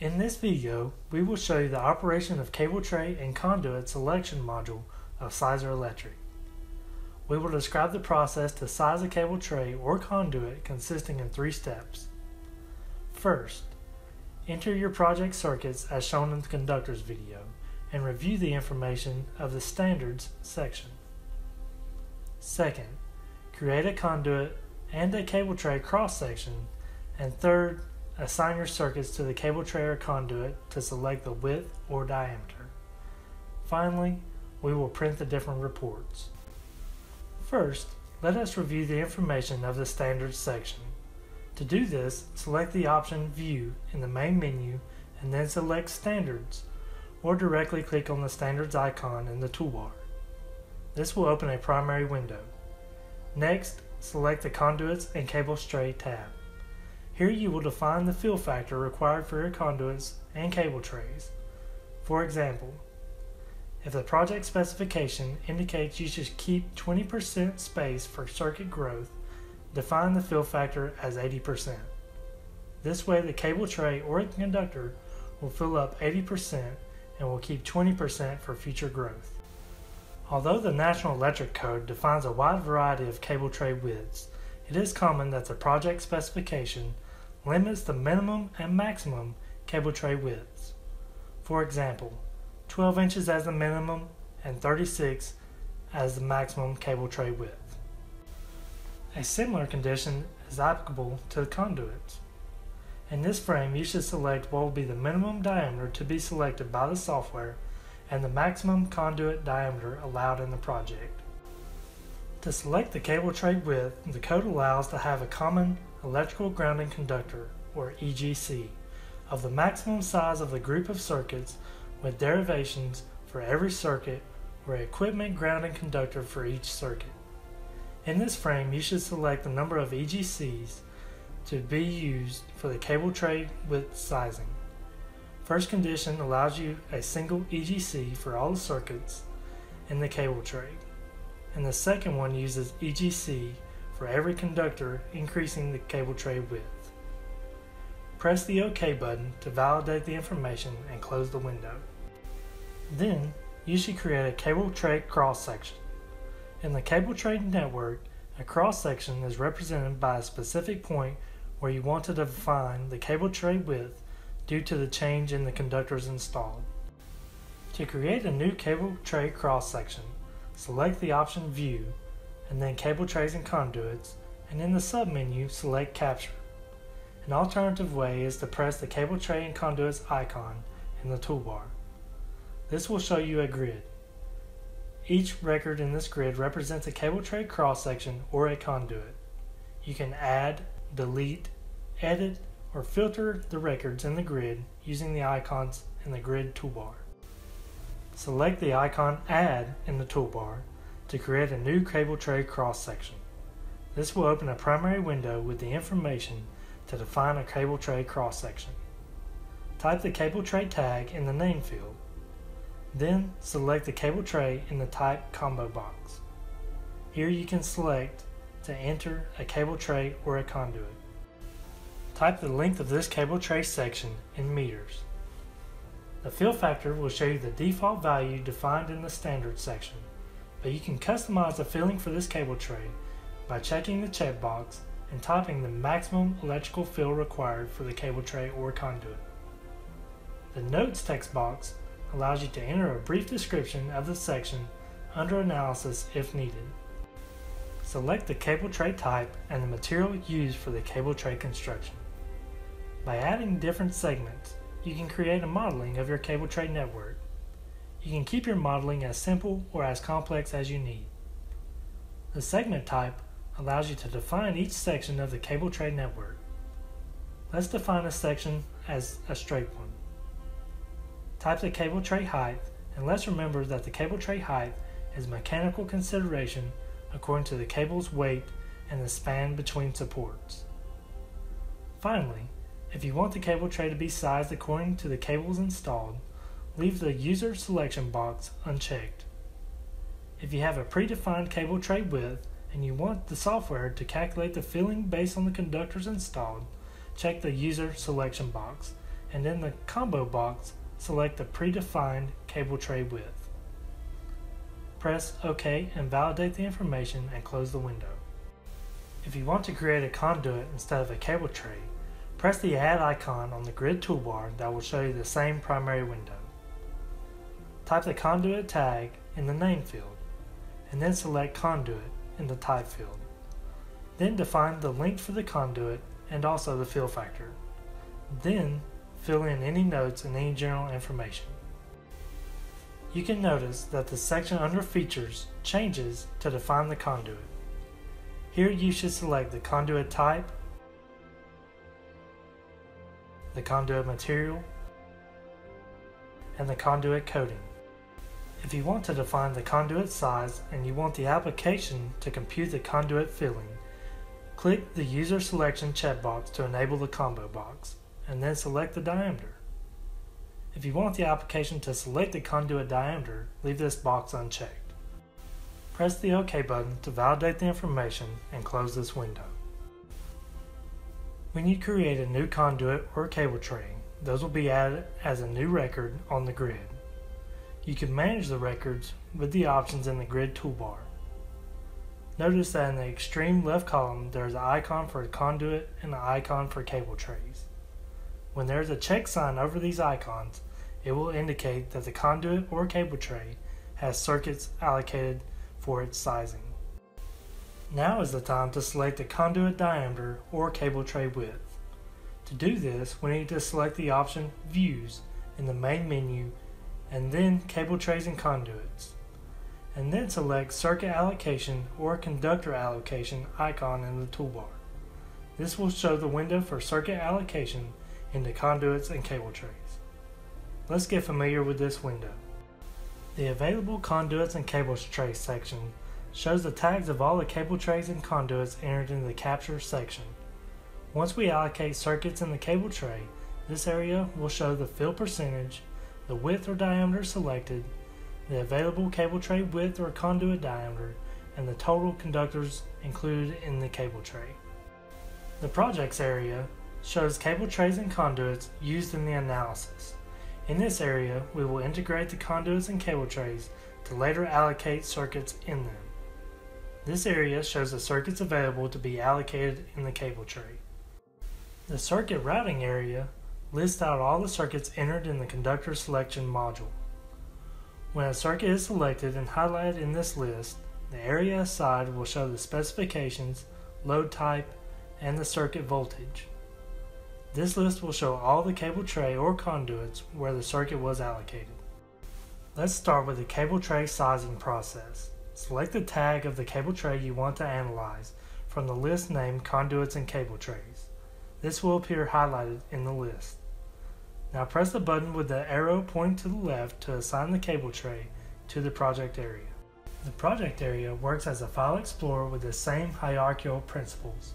In this video, we will show you the operation of cable tray and conduit selection module of Sizer Electric. We will describe the process to size a cable tray or conduit consisting in three steps. First, enter your project circuits as shown in the conductors video and review the information of the standards section. Second, create a conduit and a cable tray cross section. And third, assign your circuits to the cable tray or conduit to select the width or diameter. Finally, we will print the different reports. First, let us review the information of the standards section. To do this, select the option View in the main menu and then select Standards, or directly click on the Standards icon in the toolbar. This will open a primary window. Next, select the Conduits and Cables Tray tab. Here you will define the fill factor required for your conduits and cable trays. For example, if the project specification indicates you should keep 20% space for circuit growth, define the fill factor as 80%. This way the cable tray or the conductor will fill up 80% and will keep 20% for future growth. Although the National Electric Code defines a wide variety of cable tray widths, it is common that the project specification limits the minimum and maximum cable tray widths. For example, 12 inches as the minimum and 36 as the maximum cable tray width. A similar condition is applicable to the conduits. In this frame, you should select what will be the minimum diameter to be selected by the software and the maximum conduit diameter allowed in the project. To select the cable tray width, the code allows to have a common electrical grounding conductor, or EGC, of the maximum size of the group of circuits with derivations for every circuit or equipment grounding conductor for each circuit. In this frame, you should select the number of EGCs to be used for the cable tray width sizing. First condition allows you a single EGC for all the circuits in the cable tray, and the second one uses EGC for every conductor increasing the cable tray width. Press the OK button to validate the information and close the window. Then, you should create a cable tray cross section. In the cable tray network, a cross section is represented by a specific point where you want to define the cable tray width due to the change in the conductors installed. To create a new cable tray cross section, select the option View, and then Cable Trays and Conduits, and in the submenu, select Capture. An alternative way is to press the Cable Tray and Conduits icon in the toolbar. This will show you a grid. Each record in this grid represents a cable tray cross section or a conduit. You can add, delete, edit, or filter the records in the grid using the icons in the grid toolbar. Select the icon Add in the toolbar to create a new cable tray cross section. This will open a primary window with the information to define a cable tray cross section. Type the cable tray tag in the name field. Then select the cable tray in the type combo box. Here you can select to enter a cable tray or a conduit. Type the length of this cable tray section in meters. The fill factor will show you the default value defined in the standard section, but you can customize the filling for this cable tray by checking the checkbox and typing the maximum electrical fill required for the cable tray or conduit. The Notes text box allows you to enter a brief description of the section under analysis if needed. Select the cable tray type and the material used for the cable tray construction. By adding different segments, you can create a modeling of your cable tray network. You can keep your modeling as simple or as complex as you need. The segment type allows you to define each section of the cable tray network. Let's define a section as a straight one. Type the cable tray height and let's remember that the cable tray height is mechanical consideration according to the cable's weight and the span between supports. Finally, if you want the cable tray to be sized according to the cables installed, leave the user selection box unchecked. If you have a predefined cable tray width and you want the software to calculate the filling based on the conductors installed, check the user selection box and in the combo box, select the predefined cable tray width. Press OK and validate the information and close the window. If you want to create a conduit instead of a cable tray, press the Add icon on the grid toolbar that will show you the same primary window. Type the conduit tag in the name field, and then select conduit in the type field. Then define the length for the conduit and also the fill factor. Then fill in any notes and any general information. You can notice that the section under Features changes to define the conduit. Here you should select the conduit type, the conduit material, and the conduit coating. If you want to define the conduit size and you want the application to compute the conduit filling, click the User Selection checkbox to enable the combo box, and then select the diameter. If you want the application to select the conduit diameter, leave this box unchecked. Press the OK button to validate the information and close this window. When you create a new conduit or cable tray, those will be added as a new record on the grid. You can manage the records with the options in the grid toolbar. Notice that in the extreme left column there is an icon for a conduit and an icon for cable trays. When there is a check sign over these icons, it will indicate that the conduit or cable tray has circuits allocated for its sizing. Now is the time to select the conduit diameter or cable tray width. To do this, we need to select the option Views in the main menu and then Cable Trays and Conduits, and then select Circuit Allocation or Conductor Allocation icon in the toolbar. This will show the window for circuit allocation into conduits and cable trays. Let's get familiar with this window. The available conduits and cable trays section shows the tags of all the cable trays and conduits entered in the capture section. Once we allocate circuits in the cable tray, this area will show the fill percentage, the width or diameter selected, the available cable tray width or conduit diameter, and the total conductors included in the cable tray. The projects area shows cable trays and conduits used in the analysis. In this area, we will integrate the conduits and cable trays to later allocate circuits in them. This area shows the circuits available to be allocated in the cable tray. The circuit routing area lists out all the circuits entered in the conductor selection module. When a circuit is selected and highlighted in this list, the area assigned will show the specifications, load type, and the circuit voltage. This list will show all the cable tray or conduits where the circuit was allocated. Let's start with the cable tray sizing process. Select the tag of the cable tray you want to analyze from the list named Conduits and Cable Trays. This will appear highlighted in the list. Now press the button with the arrow pointing to the left to assign the cable tray to the project area. The project area works as a file explorer with the same hierarchical principles.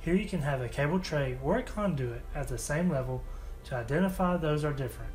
Here you can have a cable tray or a conduit at the same level to identify those are different.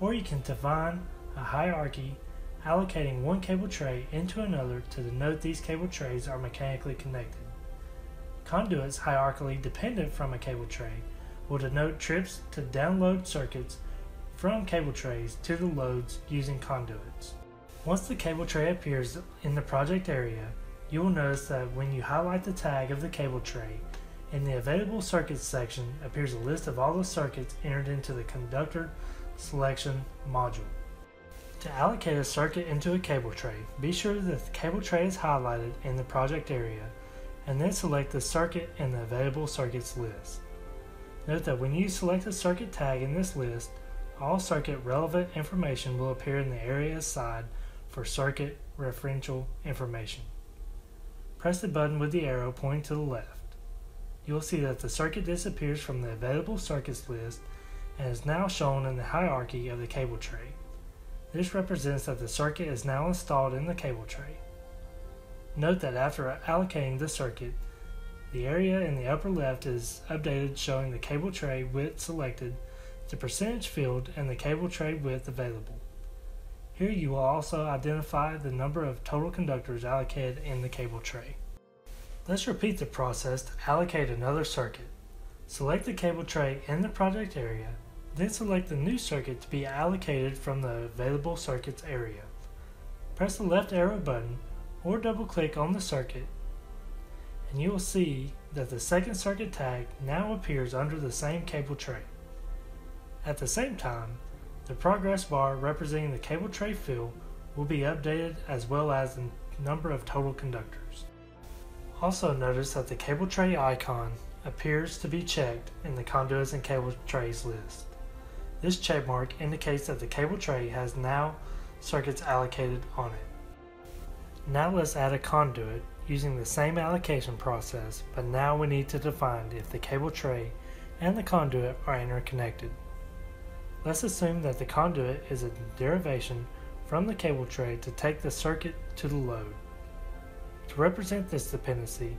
Or you can define a hierarchy allocating one cable tray into another to denote these cable trays are mechanically connected. Conduits hierarchically dependent from a cable tray will denote trips to download circuits from cable trays to the loads using conduits. Once the cable tray appears in the project area, you will notice that when you highlight the tag of the cable tray, in the available circuits section appears a list of all the circuits entered into the conductor selection module. To allocate a circuit into a cable tray, be sure that the cable tray is highlighted in the project area and then select the circuit in the available circuits list. Note that when you select a circuit tag in this list, all circuit relevant information will appear in the area assigned for circuit referential information. Press the button with the arrow pointing to the left you will see that the circuit disappears from the available circuits list and is now shown in the hierarchy of the cable tray. This represents that the circuit is now installed in the cable tray. Note that after allocating the circuit, the area in the upper left is updated showing the cable tray width selected, the percentage field, and the cable tray width available. Here you will also identify the number of total conductors allocated in the cable tray. Let's repeat the process to allocate another circuit. Select the cable tray in the project area, Then select the new circuit to be allocated from the available circuits area. Press the left arrow button or double click on the circuit and you will see that the second circuit tag now appears under the same cable tray. At the same time, the progress bar representing the cable tray fill will be updated as well as the number of total conductors. Also notice that the cable tray icon appears to be checked in the conduits and cable trays list. This checkmark indicates that the cable tray has now circuits allocated on it. Now let's add a conduit using the same allocation process, but now we need to define if the cable tray and the conduit are interconnected. Let's assume that the conduit is a derivation from the cable tray to take the circuit to the load. To represent this dependency,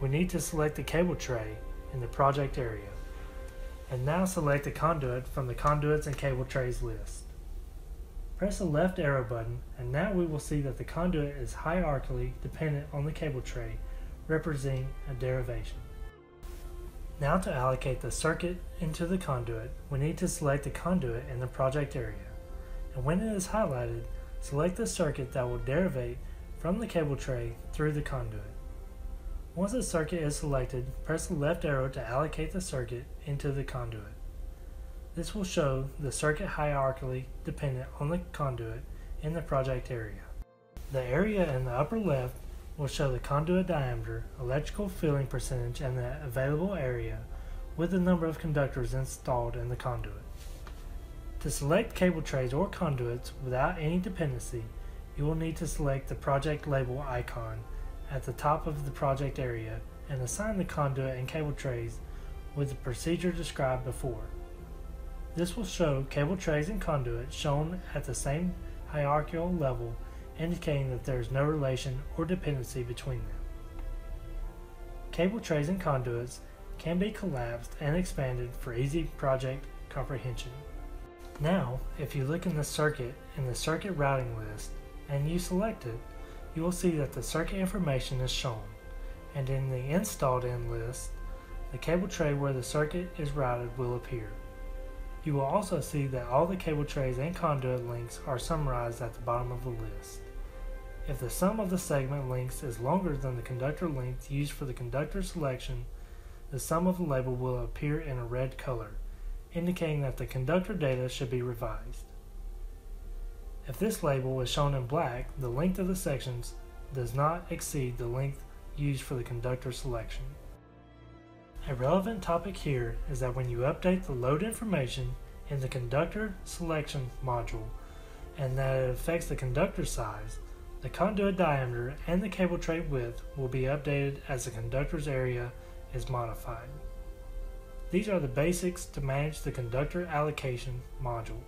we need to select the cable tray in the project area, and now select the conduit from the conduits and cable trays list. Press the left arrow button and now we will see that the conduit is hierarchically dependent on the cable tray, representing a derivation. Now to allocate the circuit into the conduit, we need to select the conduit in the project area. And when it is highlighted, select the circuit that will derivate from the cable tray through the conduit. Once the circuit is selected, press the left arrow to allocate the circuit into the conduit. This will show the circuit hierarchically dependent on the conduit in the project area. The area in the upper left will show the conduit diameter, electrical filling percentage, and the available area with the number of conductors installed in the conduit. To select cable trays or conduits without any dependency, you will need to select the project label icon at the top of the project area and assign the conduit and cable trays with the procedure described before. This will show cable trays and conduits shown at the same hierarchical level, indicating that there is no relation or dependency between them. Cable trays and conduits can be collapsed and expanded for easy project comprehension. Now, if you look in the circuit in the circuit routing list and you select it, you will see that the circuit information is shown, and in the installed in list, the cable tray where the circuit is routed will appear. You will also see that all the cable trays and conduit links are summarized at the bottom of the list. If the sum of the segment lengths is longer than the conductor length used for the conductor selection, the sum of the label will appear in a red color, indicating that the conductor data should be revised. If this label is shown in black, the length of the sections does not exceed the length used for the conductor selection. A relevant topic here is that when you update the load information in the conductor selection module and that it affects the conductor size, the conduit diameter and the cable tray width will be updated as the conductor's area is modified. These are the basics to manage the conductor allocation module.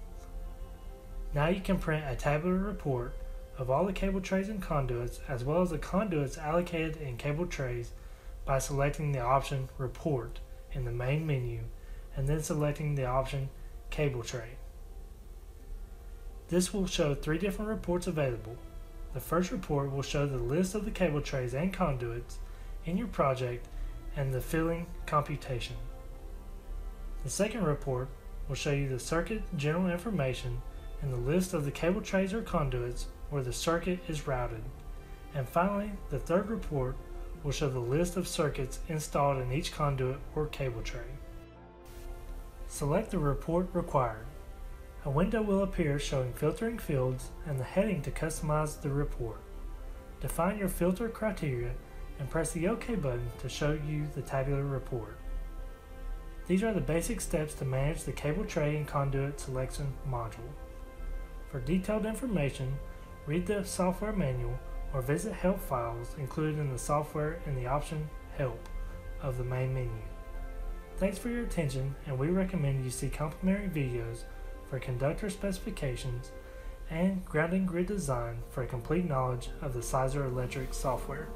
Now you can print a tabular report of all the cable trays and conduits as well as the conduits allocated in cable trays by selecting the option Report in the main menu and then selecting the option Cable Tray. This will show three different reports available. The first report will show the list of the cable trays and conduits in your project and the filling computation. The second report will show you the circuit general information and the list of the cable trays or conduits where the circuit is routed. And finally, the third report will show the list of circuits installed in each conduit or cable tray. Select the report required. A window will appear showing filtering fields and the heading to customize the report. Define your filter criteria and press the OK button to show you the tabular report. These are the basic steps to manage the cable tray and conduit selection module. For detailed information, read the software manual or visit help files included in the software in the option Help of the main menu. Thanks for your attention and we recommend you see complementary videos for conductor specifications and grounding grid design for a complete knowledge of the Sizer Electric software.